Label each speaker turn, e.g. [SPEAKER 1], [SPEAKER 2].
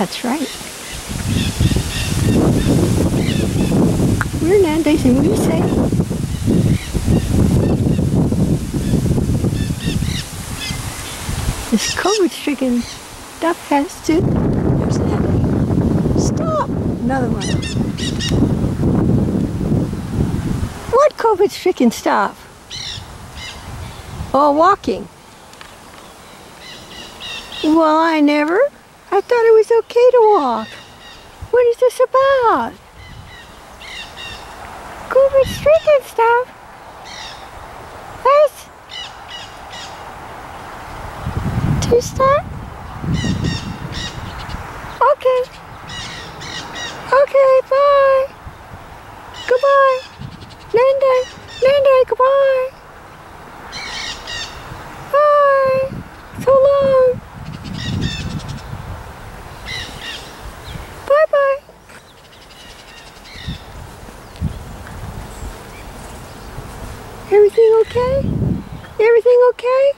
[SPEAKER 1] That's right. We're Nandays and we say. This COVID-stricken stuff has to. There's. Stop! Another one. What COVID-stricken stuff? Oh, walking. Well, I never. I thought it was okay to walk. What is this about? COVID stricken stuff. First, two step. Okay. Okay, bye. Goodbye. Nanday, Nanday, goodbye. Bye. So long. Bye bye. Everything okay? Everything okay?